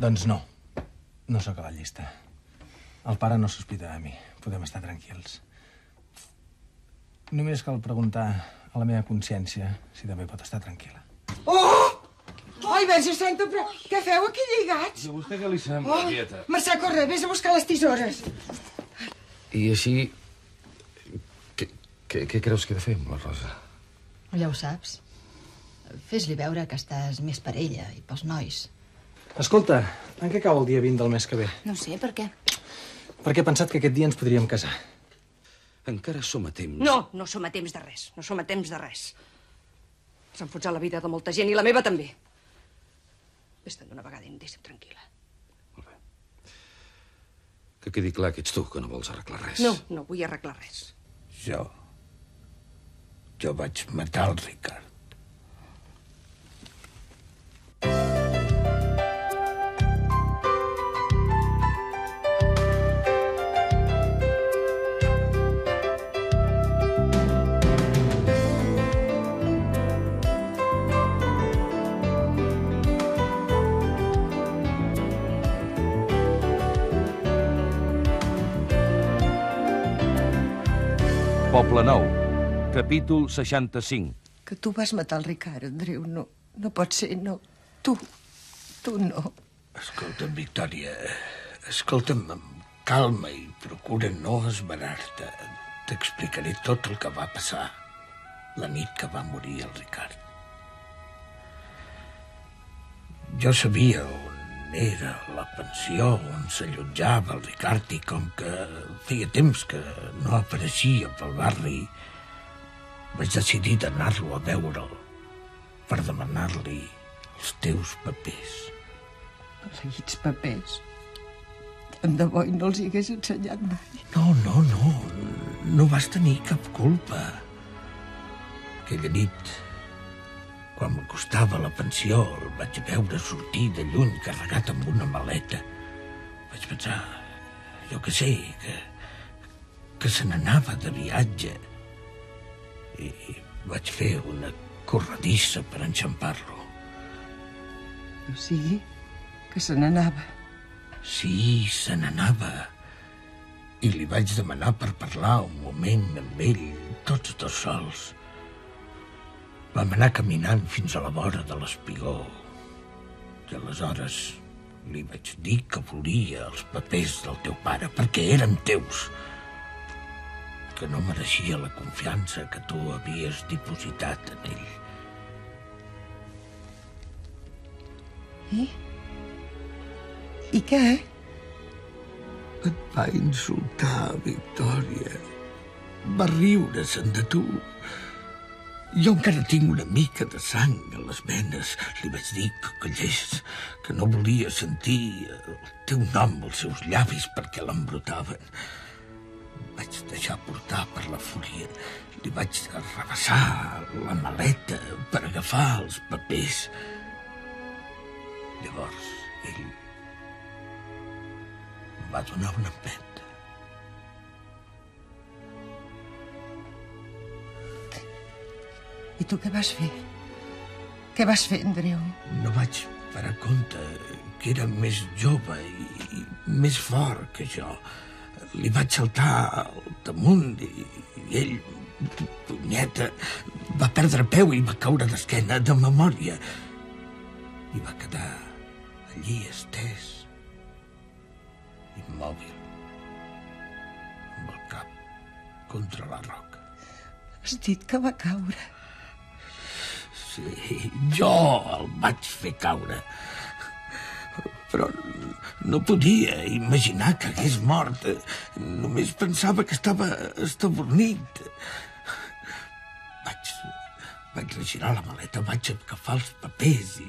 Doncs no. No sóc a la llista. El pare no sospita de mi. Podem estar tranquils. Només cal preguntar a la meva consciència si també pot estar tranquil·la. Oh! Ai, Verge Santa, però què feu aquí lligats? I a vostè què li sembla, Oh, tieta? Mercè, corre, vés a buscar les tisores. I així... Què, què, què creus que he de fer amb la Rosa? Ja ho saps. Fes-li veure que estàs més per ella i pels nois. Escolta, en què cau el dia 20 del mes que ve? No sé, per què? Perquè he pensat que aquest dia ens podríem casar. Encara som a temps. No, no som a temps de res. No som a temps de res. S'ha enfonsat la vida de molta gent i la meva també. Vés-te'n d'una vegada i em deixa'm tranquil·la. Que quedi clar que ets tu que no vols arreglar res. No, no vull arreglar res. Jo... Jo vaig matar el Ricard. Poble Nou, capítol 65. Que tu vas matar el Ricard, Andreu. No, no pot ser, no. Tu, tu no. Escolta'm, Victòria, escolta'm amb calma i procura no esmerar-te. T'explicaré tot el que va passar la nit que va morir el Ricard. Jo sabia on era la pensió on s'allotjava el Ricard i com que feia temps que no apareixia pel barri, vaig decidir d'anar-lo a veure'l per demanar-li els teus papers. Maleïts papers. Tant de bo i no els hi hagués ensenyat mai. No, no, no. No vas tenir cap culpa. Aquella nit, quan m'acostava a la pensió, el vaig veure sortir de lluny carregat amb una maleta. Vaig pensar, jo que sé, que, que se n'anava de viatge. I vaig fer una corredissa per enxampar-lo. O sigui, que se n'anava. Sí, se n'anava. I li vaig demanar per parlar un moment amb ell, tots dos sols. Vam anar caminant fins a la vora de l'espigó. I aleshores li vaig dir que volia els papers del teu pare perquè eren teus. Que no mereixia la confiança que tu havies dipositat en ell. I? I què? Et va insultar, Victòria. Va riure-se'n de tu. Jo encara tinc una mica de sang a les venes. Li vaig dir que callés, que no volia sentir el teu nom als seus llavis perquè l'embrutaven. Vaig deixar portar per la fúria. Li vaig arrabassar la maleta per agafar els papers. Llavors, ell va donar una empenta. I tu què vas fer? Què vas fer, Andreu? No vaig parar compte que era més jove i, i més fort que jo. Li vaig saltar al damunt i, i ell, punyeta, va perdre peu i va caure d'esquena de memòria. I va quedar allí estès, immòbil, amb el cap contra la roca. Has dit que va caure. Sí, jo el vaig fer caure. Però no podia imaginar que hagués mort. Només pensava que estava estabornit. Vaig, vaig regirar la maleta, vaig agafar els papers i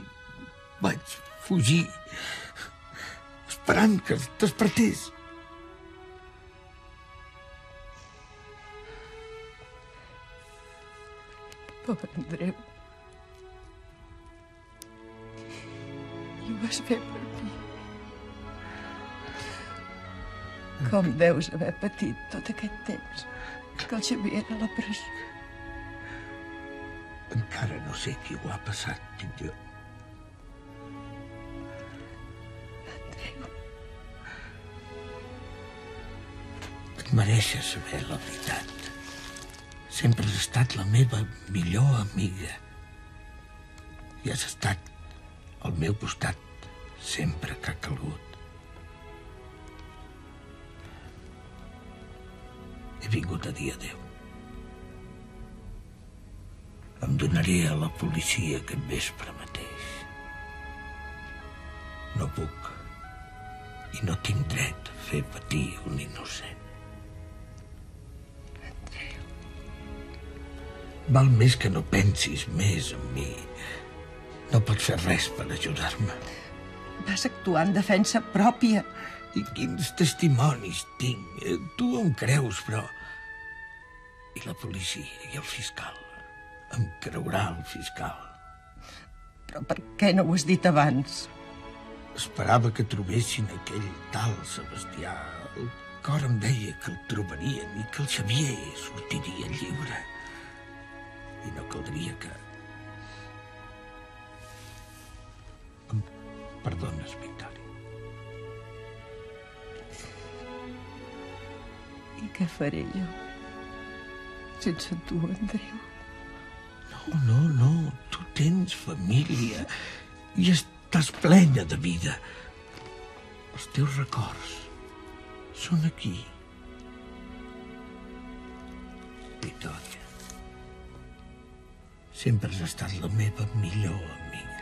vaig fugir, esperant que es despertés. Pobre Andreu. i ho vas fer per mi. Com deus haver patit tot aquest temps que el Xavier era a la presó. Encara no sé qui ho ha passat, tinc jo. Andreu. Et mereixes saber la veritat. Sempre has estat la meva millor amiga. I has estat al meu costat sempre que ha calgut. He vingut a dir adeu. Em donaré a la policia aquest vespre mateix. No puc. I no tinc dret a fer patir un innocent. Val més que no pensis més en mi. No pots fer res per ajudar-me. Vas actuar en defensa pròpia. I quins testimonis tinc? Eh, Tu em creus, però... I la policia i el fiscal? Em creurà el fiscal. Però per què no ho has dit abans? Esperava que trobessin aquell tal Sebastià. El cor em deia que el trobarien i que el Xavier sortiria lliure. I no caldria que... perdones, Victòria. I què faré jo? Sense tu, Andreu. No, no, no. Tu tens família i estàs plena de vida. Els teus records són aquí. Victòria, sempre has estat la meva millor amiga.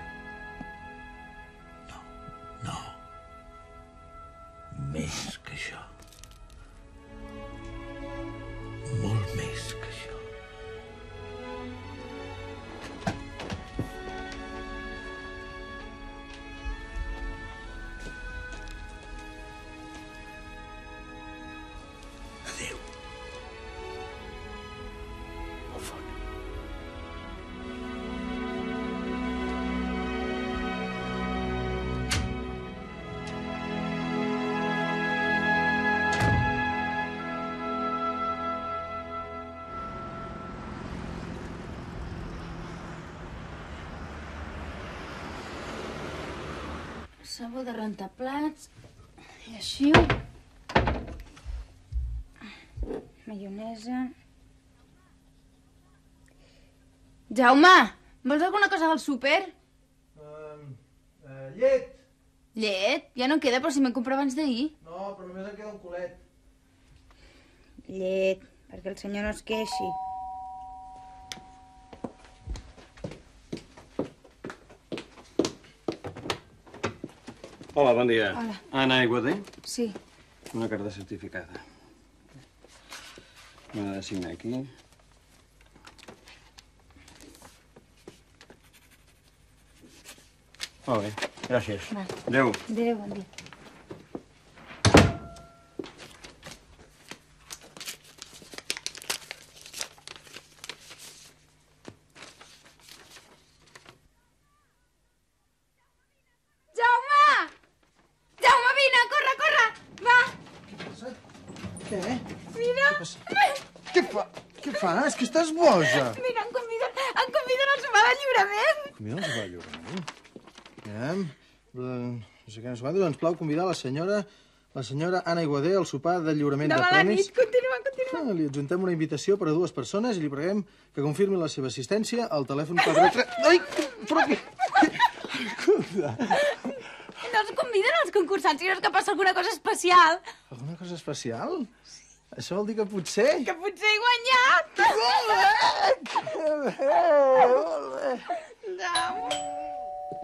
Sabó de rentar plats, lleixiu, maionesa... Jaume, vols alguna cosa del súper? Um, uh, llet! Llet? Ja no en queda, però si me'n compro abans d'ahir. No, però només em queda un culet. Llet, perquè el senyor no es queixi. Hola, bon dia. Hola. Anna Aiguader, Sí. una carta certificada. M'ha de signar aquí. Molt bé, gràcies. Va. Adéu. Adéu, bon dia. Jaume! Jaume, vine, corre, corre! Va! Què? Mira! Què fa? Què fas? Que estàs boja? Mira, em conviden, em conviden al sopar de lliurament. Mira, no va lliurament. Aviam. No sé què no va dir, ens plau convidar la senyora la senyora Anna Iguader al sopar de lliurament de, la premis. nit, continua, continua. Ah, li adjuntem una invitació per a dues persones i li preguem que confirmi la seva assistència al telèfon 43... Ai, però què? No ens conviden els concursants, si no és que passa alguna cosa especial. Alguna cosa especial? Això vol dir que potser... Que potser he guanyat.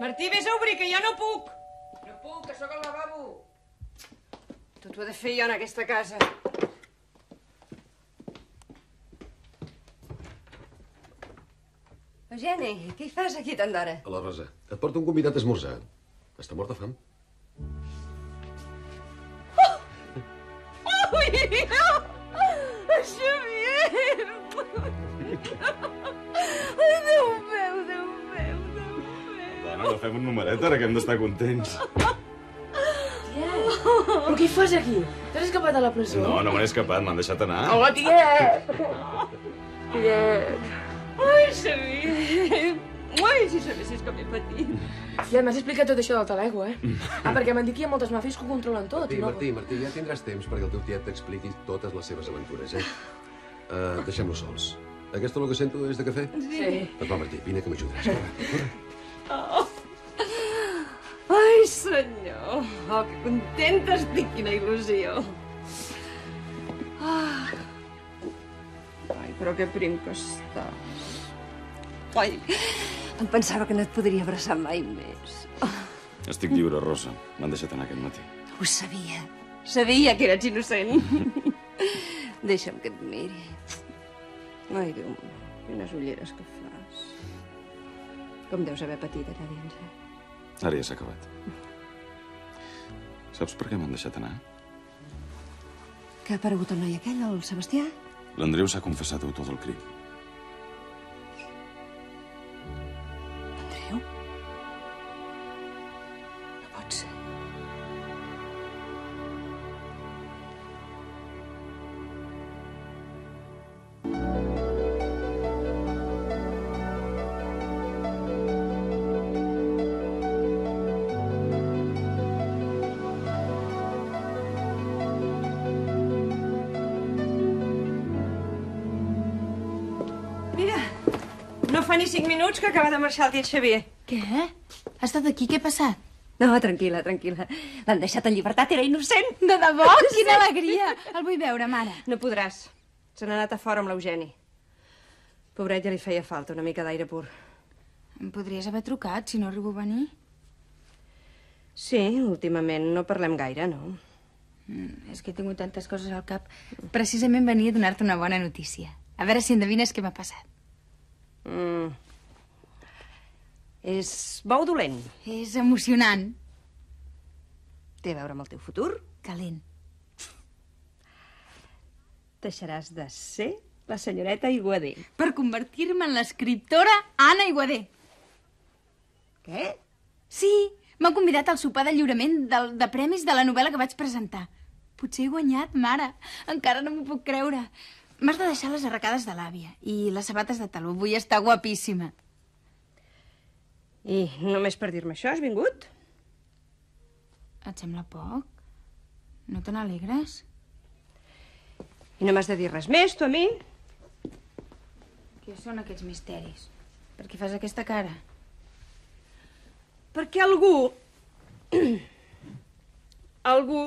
Martí, vés a obrir, que jo no puc. Puc, que sóc al lavabo. Tot ho he de fer jo en aquesta casa. Eugeni, què hi fas aquí tant d'hora? A la Rosa, et porto un convidat a esmorzar. Està mort de fam. Ui, no! Xavier! Ai, Déu meu, no fem un numeret ara que hem d'estar contents. Però què hi fas aquí? T'has escapat de la presó? No, no me n'he escapat, m'han deixat anar. Home, tiet! Tiet. Ai, Xavier! Ui, si sabessis com he patit. Ja m'has explicat tot això del telego, eh? Ah, perquè m'han dit que hi ha moltes màfies que ho controlen tot. Martí, no... Martí, Martí, ja tindràs temps perquè el teu tiet t'expliqui totes les seves aventures, eh? Uh, Deixem-lo sols. Aquesta olor que sento és de cafè? Sí. Doncs va, Martí, vine que m'ajudaràs. Corre, corre. Oh. Senyor. Oh, que contenta estic, quina il·lusió. Ah. Ai, però que prim que estàs. Ai, em pensava que no et podria abraçar mai més. Estic lliure, Rosa. M'han deixat anar aquest matí. Ho sabia. Sabia que eres innocent. Deixa'm que et miri. Ai, Déu meu, quines ulleres que fas. Com deus haver patit allà dins, eh? Ara ja s'ha acabat. Saps per què m'han deixat anar? Que ha aparegut el noi aquell, el Sebastià? L'Andreu s'ha confessat autor del crim. Acaba de marxar el tiet Xavier. Què? Ha estat aquí? Què ha passat? No, tranquil·la, tranquil·la. L'han deixat en llibertat, era innocent. De debò? Quina alegria! El vull veure, mare. No podràs. Se n'ha anat a fora amb l'Eugeni. Pobret, ja li feia falta una mica d'aire pur. Em podries haver trucat si no arribo a venir? Sí, últimament no parlem gaire, no? Mm, és que he tingut tantes coses al cap. Precisament venia a donar-te una bona notícia. A veure si endevines què m'ha passat. Mm. És bo o dolent? És emocionant. Té a veure amb el teu futur? Calent. Deixaràs de ser la senyoreta Iguadé. Per convertir-me en l'escriptora Anna Iguadé. Què? Sí, m'ha convidat al sopar de lliurament del, de premis de la novel·la que vaig presentar. Potser he guanyat, mare. Encara no m'ho puc creure. M'has de deixar les arracades de l'àvia i les sabates de taló. Vull estar guapíssima. I només per dir-me això has vingut? Et sembla poc? No te n'alegres? I no m'has de dir res més, tu a mi? Què són aquests misteris? Per què fas aquesta cara? Perquè algú... algú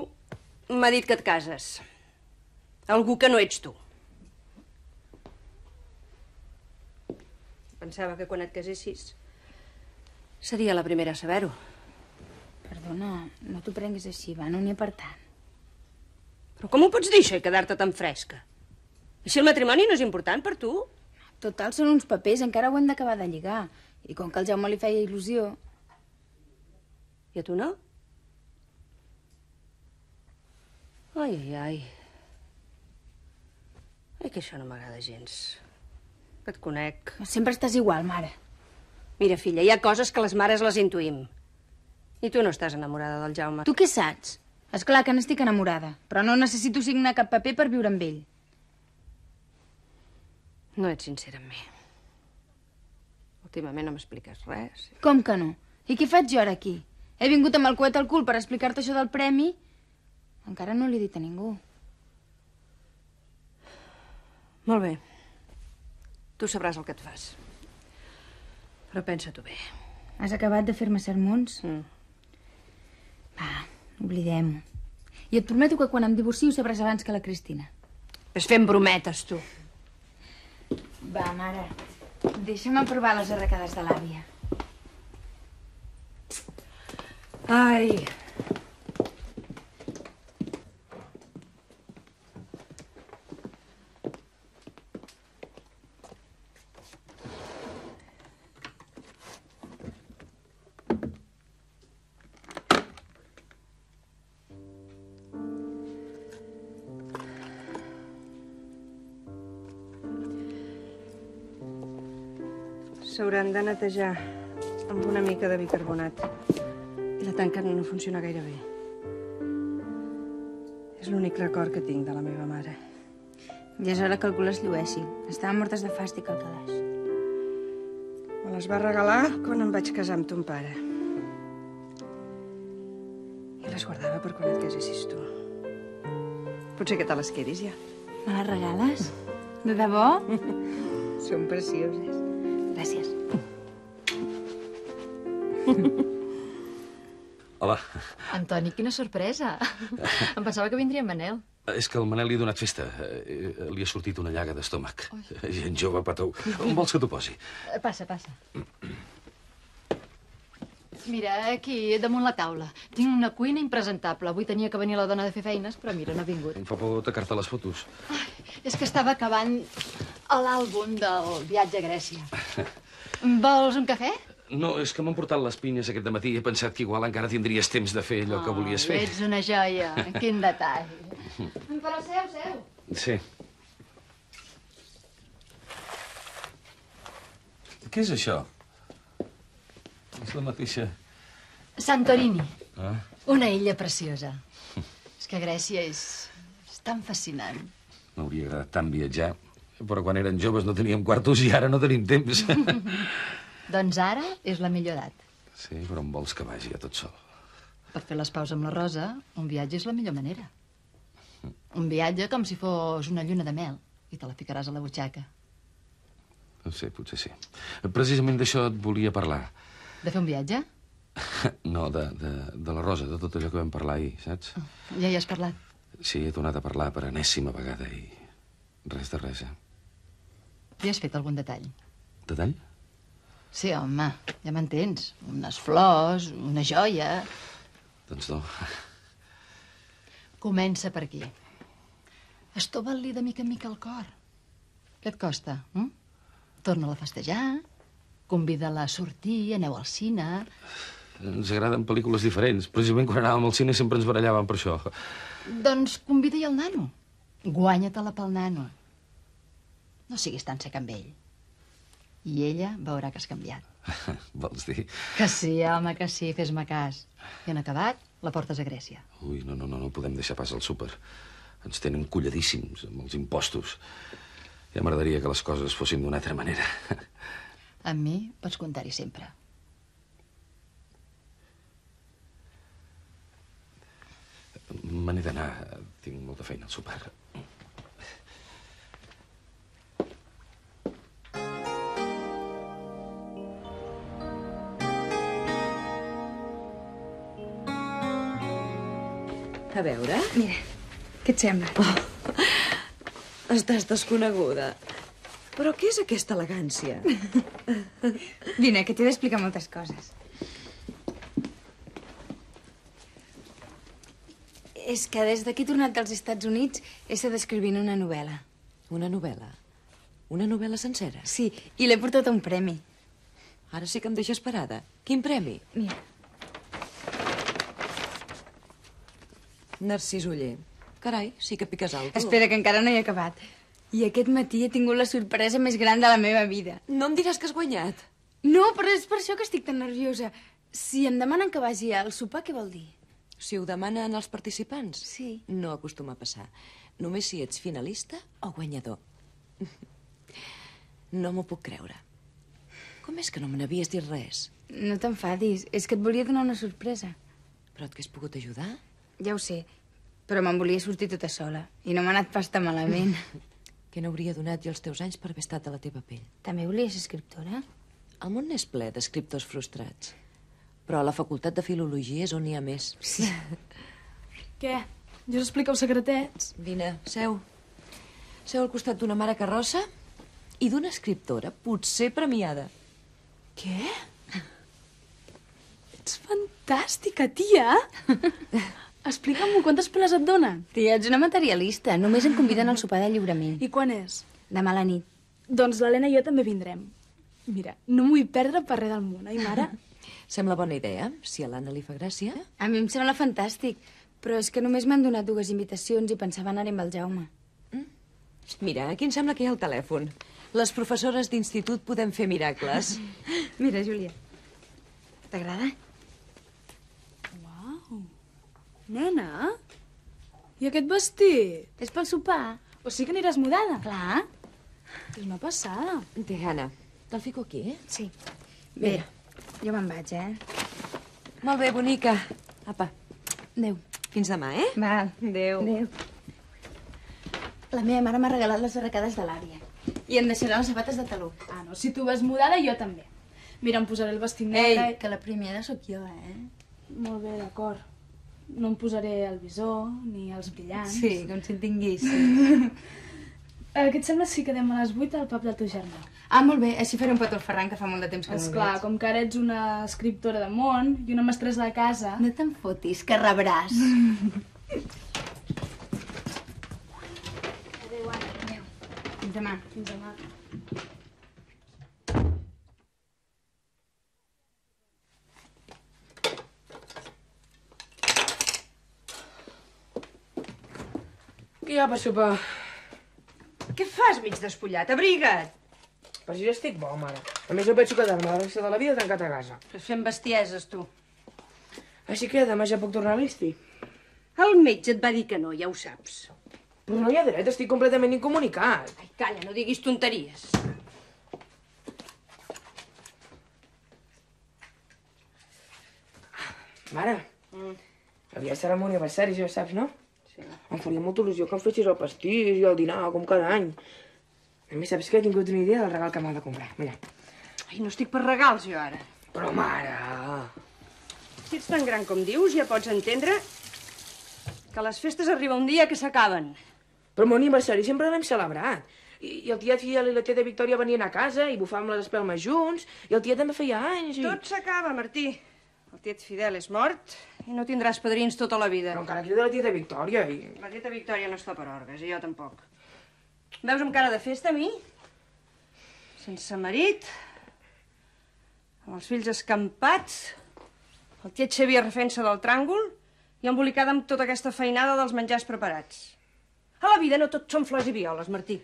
m'ha dit que et cases. Algú que no ets tu. Pensava que quan et casessis seria la primera a saber-ho. Perdona, no t'ho prenguis així, va, no n'hi ha per tant. Però com ho pots dir, això, i quedar-te tan fresca? I si el matrimoni no és important per tu? Total, són uns papers, encara ho hem d'acabar de lligar. I com que al Jaume li feia il·lusió... I a tu no? Ai, ai, ai. Ai, que això no m'agrada gens. Que et conec. Sempre estàs igual, mare. Mira, filla, hi ha coses que les mares les intuïm. I tu no estàs enamorada del Jaume. Tu què saps? És clar que n'estic enamorada, però no necessito signar cap paper per viure amb ell. No ets sincera amb mi. Últimament no m'expliques res. Com que no? I què faig jo ara aquí? He vingut amb el coet al cul per explicar-te això del premi. Encara no l'he dit a ningú. Molt bé. Tu sabràs el que et fas. Però pensa-t'ho bé. Has acabat de fer-me sermons? Mm. Va, oblidem-ho. I et prometo que quan em divorcio sabràs abans que la Cristina. Ves fent brometes, tu. Va, mare. Deixa'm provar les arracades de l'àvia. Ai. S'hauran de netejar amb una mica de bicarbonat. I la tanca no funciona gaire bé. És l'únic record que tinc de la meva mare. Ja és hora que algú les llueixi. Estaven mortes de fàstic al calaix. Me les va regalar quan em vaig casar amb ton pare. I les guardava per quan et casessis tu. Potser que te les quedis ja. Me les regales? De debò? Són precioses. Hola. Antoni, quina sorpresa. em pensava que vindria en Manel. És que el Manel li ha donat festa. Eh, Li ha sortit una llaga d'estómac. Gent jove, patou. On vols que t'ho posi? Eh, Passa, passa. Mira, aquí, damunt la taula. Tinc una cuina impresentable. Avui tenia que venir la dona de fer feines, però mira, no ha vingut. Em fa por tacar-te les fotos. És que estava acabant l'àlbum del viatge a Grècia. Vols un cafè? No, és que m'han portat les pinyes aquest matí i he pensat que igual encara tindries temps de fer allò que volies fer. Ets una joia. Quin detall. Però seu, seu. Sí. Què és això? És la mateixa... Santorini, Ah, una illa preciosa. És que Grècia és, és tan fascinant. m'hauria agradat tant viatjar, però quan eren joves no teníem quartos i ara no tenim temps. Doncs ara és la millor edat. sí, però on vols que vagi a tot sol? Per fer les paus amb la Rosa, un viatge és la millor manera. Un viatge com si fos una lluna de mel i te la ficaràs a la butxaca. No sé, potser sí. Precisament d'això et volia parlar. De fer un viatge? No, de, de, de la Rosa, de tot allò que vam parlar ahir, saps? Ja hi has parlat. Sí, he tornat a parlar per enèsima vegada i res de res, eh? Li has fet algun detall? Detall? Sí, home, ja m'entens. Unes flors, una joia... Doncs no. Comença per aquí. Estova-li de mica en mica el cor. Què et costa? Hm? Torna-la a festejar, convida-la a sortir, aneu al cine... Ens agraden pel·lícules diferents. Precisament quan anàvem al cine sempre ens barallàvem per això. Doncs convida-hi el nano. Guanya-te-la pel nano. No siguis tan sec amb ell. I ella veurà que has canviat. Vols dir? Que sí, home, que sí, fes-me cas. I en acabat, la portes a Grècia. Ui, no, no, no, no podem deixar pas al súper. Ens tenen colladíssims amb els impostos. Ja m'agradaria que les coses fossin d'una altra manera. Amb mi pots comptar-hi sempre. Me n'he d'anar. Tinc molta feina al súper. A veure... Mira, què et sembla? Oh, estàs desconeguda. Però què és aquesta elegància? Vine, que t'he d'explicar moltes coses. És que des d'aquí he tornat dels Estats Units he estat escrivint una novel·la. Una novel·la? Una novel·la sencera? Sí, i l'he portat a un premi. Ara sí que em deixes parada. Quin premi? Mira. Narcís Uller. Carai, sí que piques alto. Espera, que encara no he acabat. I aquest matí he tingut la sorpresa més gran de la meva vida. No em diràs que has guanyat. No, però és per això que estic tan nerviosa. Si em demanen que vagi al sopar, què vol dir? Si ho demanen els participants? Sí. No acostuma a passar. Només si ets finalista o guanyador. No m'ho puc creure. Com és que no me n'havies dit res? No t'enfadis, és que et volia donar una sorpresa. Però et hagués pogut ajudar? Ja ho sé, però me'n volia sortir tota sola. I no m'ha anat pas tan malament. Què n'hauria donat jo els teus anys per haver estat a la teva pell? També volia ser escriptora? El món n'és ple d'escriptors frustrats. Però a la facultat de filologia és on n'hi ha més. Sí. Què? Ja us expliqueu secretets? Vine, seu. Seu al costat d'una mare carrossa i d'una escriptora, potser premiada. Què? Ets fantàstica, tia! Explica'm-ho, quantes peles et donen? Tia, ets una materialista. Només em conviden al sopar de lliurament. I quan és? Demà a la nit. Doncs l'Helena i jo també vindrem. Mira, no m'ho vull perdre per res del món, oi, mare? Sembla bona idea, si a l'Anna li fa gràcia. A mi em sembla fantàstic, però és que només m'han donat dues invitacions i pensava anar amb el Jaume. Mira, aquí em sembla que hi ha el telèfon. Les professores d'institut podem fer miracles. Mira, Júlia. T'agrada? Nena? I aquest vestit? És pel sopar. O sigui que aniràs mudada? Clar. És una passada. Té, Anna, te'l fico aquí, eh? Sí. Bé, jo me'n vaig, eh? Molt bé, bonica. Apa. Adéu. Fins demà, eh? Val. Adéu. Adéu. La meva mare m'ha regalat les arracades de l'àvia. I em deixarà les sabates de taló. Ah, no, si tu vas mudada, jo també. Mira, em posaré el vestit Ei, negre... que la primera sóc jo, eh? Molt bé, d'acord. No em posaré el visor, ni els brillants. Sí, com si en tinguis. Eh, què et sembla si quedem a les 8 al pub del teu germà? Ah, molt bé, així faré un petó al Ferran, que fa molt de temps que no el Esclar, veig. com que ara ets una escriptora de món i una mestressa de casa... No te'n fotis, que rebràs. Adéu, Anna. Adéu. Fins demà. Fins demà. Hi ha per sopar? Què fas, mig despullat? Abriga't! Per si jo estic bo, mare. A més, jo penso quedar-me la resta de la vida tancat a casa. Estàs fent bestieses, tu. Així que demà ja puc tornar a l'esti. El metge et va dir que no, ja ho saps. Però no hi ha dret, estic completament incomunicat. Ai, calla, no diguis tonteries. Mare, Mm. aviat serà el meu aniversari, ja ho saps, no? Sí. Em faria molta il·lusió que em fessis el pastís i el dinar, com cada any. A més, saps que he tingut una idea del regal que m'ha de comprar. Mira. Ai, no estic per regals, jo, ara. Però, mare... Si ets tan gran com dius, ja pots entendre que les festes arriba un dia que s'acaben. Però meu aniversari sempre l'hem celebrat. I, I el tiet Fidel i la tieta Victòria venien a casa i bufàvem les espelmes junts, i el tiet també feia anys. I... Tot s'acaba, Martí. El tiet Fidel és mort i no tindràs padrins tota la vida. Però encara crida la tieta Victòria i... La tieta Victòria no està per orgues, i jo tampoc. Veus amb cara de festa, a mi? Sense marit, amb els fills escampats, el tiet Xavier refent-se del tràngol i embolicada amb tota aquesta feinada dels menjars preparats. A la vida no tot són flors i violes, Martí.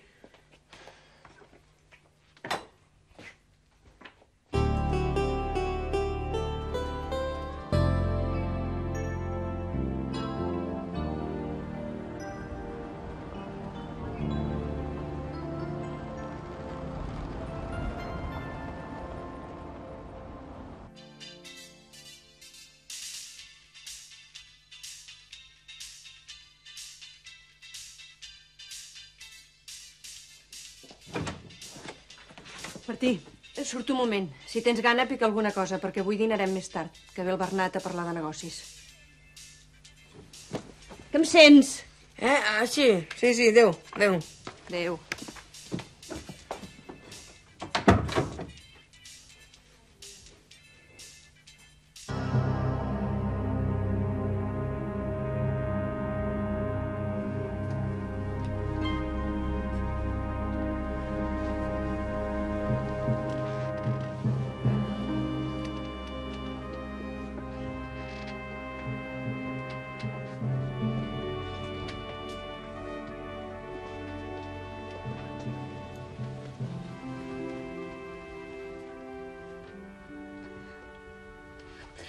Martí, surt un moment. Si tens gana, pica alguna cosa, perquè avui dinarem més tard, que ve el Bernat a parlar de negocis. Que em sents? Eh? Ah, sí. Sí, sí, adéu. Adéu. Adéu.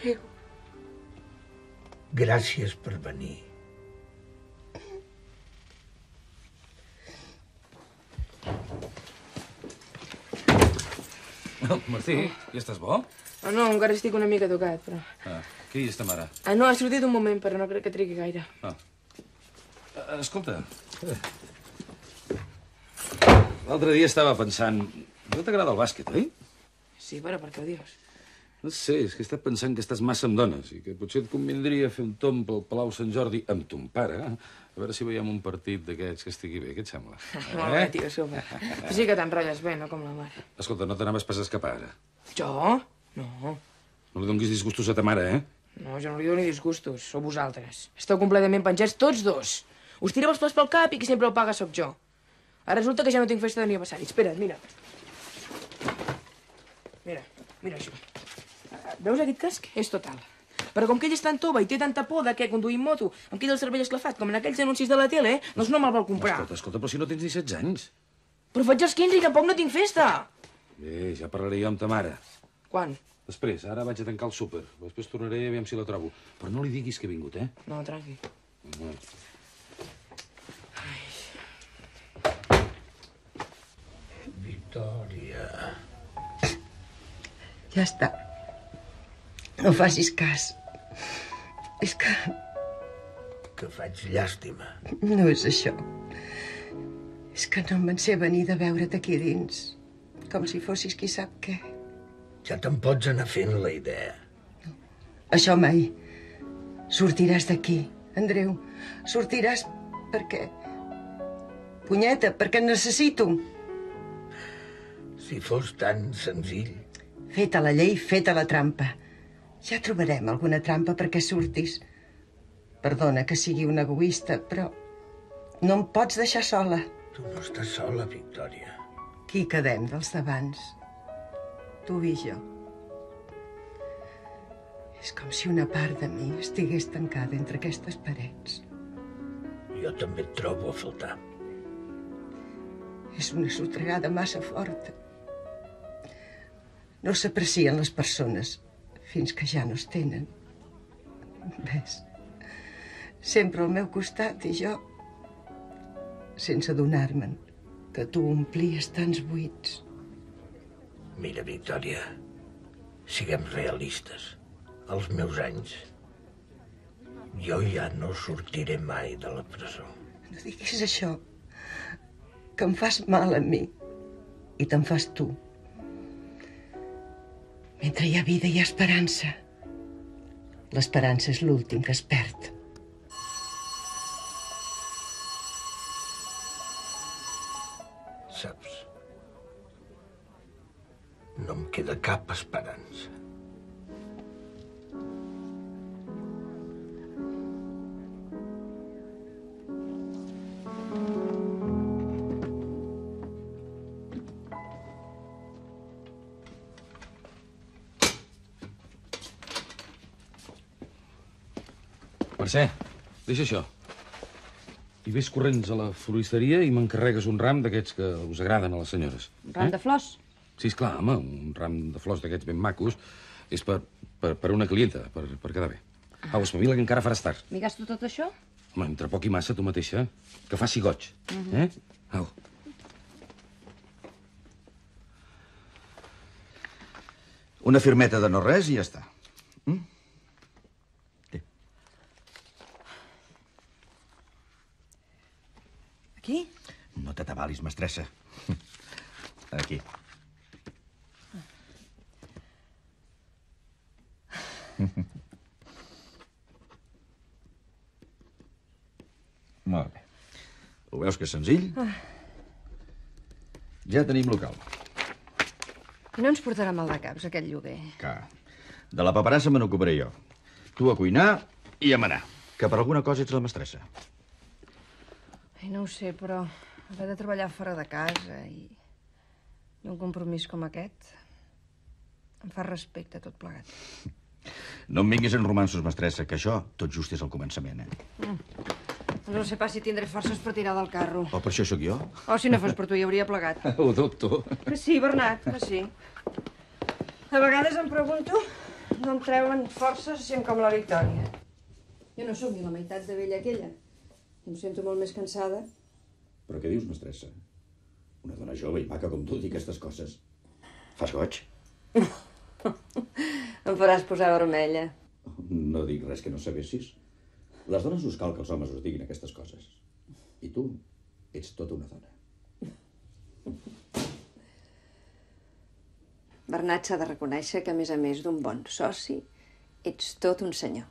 Adéu. Gràcies per venir. Martí, ja estàs bo? Ah, no, encara estic una mica tocat, però... Ah, què hi és ta mare? Ah, no, ha sortit un moment, però no crec que trigui gaire. Ah. Eh, Escolta. L'altre dia estava pensant... No t'agrada el bàsquet, oi? Sí, però per què ho dius? No sé, és que estat pensant que estàs massa amb dones i que potser et convindria fer un tomb pel Palau Sant Jordi amb ton pare. A veure si veiem un partit d'aquests que estigui bé. Què et sembla? Molt bé, tio, super. Però sí que t'enrotlles bé, no com la mare. Escolta, no te n'anaves pas a escapar, ara. Jo? No. No li donguis disgustos a ta mare, eh? No, jo no li dono ni disgustos. Sou vosaltres. Esteu completament penjats tots dos. Us tireu els plats pel cap i qui sempre el paga sóc jo. Ara resulta que ja no tinc festa d'aniversari. Espera't, mira. Mira, mira això. Veus aquest casc? És total. Però com que ell és tan tova i té tanta por de què conduïm moto, em queda el cervell esclafat, com en aquells anuncis de la tele, doncs no me'l vol comprar. Escolta, escolta, però si no tens ni 16 anys. Però faig els 15 i tampoc no tinc festa. Bé, ja parlaré jo amb ta mare. Quan? Després, ara vaig a tancar el súper. Després tornaré a veure si la trobo. Però no li diguis que he vingut, eh? No, tranqui. No. Victòria. Ja està. No facis cas. És que Que faig llàstima. no és això. És que no me'n sé venir de veure't aquí dins. Com si fossis qui sap què. Ja te'n pots anar fent la idea. Això mai. Sortiràs d'aquí, Andreu. Sortiràs perquè... Punyeta, perquè et necessito. Si fos tan senzill. Feta la llei, feta la trampa. Ja trobarem alguna trampa perquè surtis. Perdona que sigui un egoista, però no em pots deixar sola. Tu no estàs sola, Victòria. Qui quedem dels d'abans? Tu i jo. És com si una part de mi estigués tancada entre aquestes parets. Jo també et trobo a faltar. És una sotregada massa forta. No s'aprecien les persones fins que ja no es tenen. Ves, sempre al meu costat i jo, sense adonar-me'n que tu omplies tants buits. Mira, Victòria, siguem realistes. Els meus anys. Jo ja no sortiré mai de la presó. No diguis això, que em fas mal a mi i te'n fas tu. Mentre hi ha vida ha esperança. L'esperança és l'últim que es perd. Saps? No em queda cap esperança. Mercè, deixa això. I vés corrents a la floristeria i m'encarregues un ram d'aquests que us agraden a les senyores. Un ram de flors? Sí, esclar, home, un ram de flors d'aquests ben macos és per, per, per una clienta, per, per quedar bé. Au, espavila, que encara faràs tard. M'hi gasto tot això? Home, entre poc i massa, tu mateixa, que faci goig. Mhm. Eh? Au. Una firmeta de no res i ja està. Mm? Aquí? T'atabalis, mestressa. Aquí. Molt bé. Ho veus que és senzill? Ah. Ja tenim local. I no ens portarà mal de caps, aquest lloguer. Que de la paperassa me n'ocuparé jo. Tu a cuinar i a manar. Que per alguna cosa ets la mestressa. Ai, no ho sé, però haver de treballar fora de casa i... i un compromís com aquest em fa respecte tot plegat. No em vinguis en romansos, mestressa, que això tot just és el començament, eh? Mm. No sé pas si tindré forces per tirar del carro. O per això sóc jo? O si no fos per tu hi hauria plegat. Ho dubto. Que sí, Bernat, que sí. A vegades em pregunto d'on treuen forces gent com la Victòria. Jo no sóc ni la meitat de vella que ella. Em sento molt més cansada. Però què dius, mestressa? Una dona jove i maca com tu dir aquestes coses. Fas goig? Em faràs posar vermella. No dic res que no sabessis. Les dones us cal que els homes us diguin aquestes coses. I tu ets tota una dona. Bernat s'ha de reconèixer que, a més a més d'un bon soci, ets tot un senyor.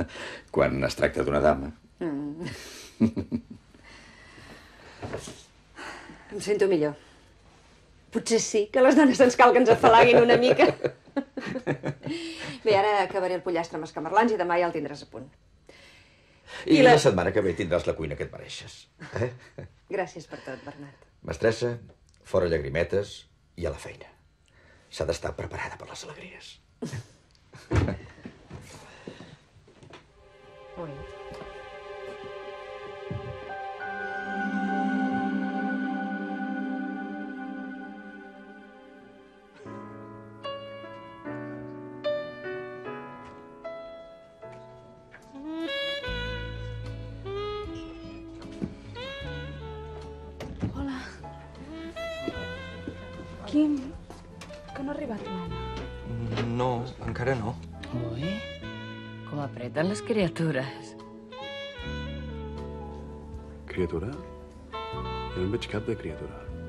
Quan es tracta d'una dama. Mm. Em sento millor. Potser sí que les dones ens cal que ens afalaguin una mica. Bé, ara acabaré el pollastre amb escamarlans i demà ja el tindràs a punt. I, I la- la... setmana que ve tindràs la cuina que et mereixes. Eh? Gràcies per tot, Bernat. Mestressa, fora llagrimetes i a la feina. S'ha d'estar preparada per les alegries. Ui. Apreten les criatures. Criatura? Jo no en veig cap de criatura.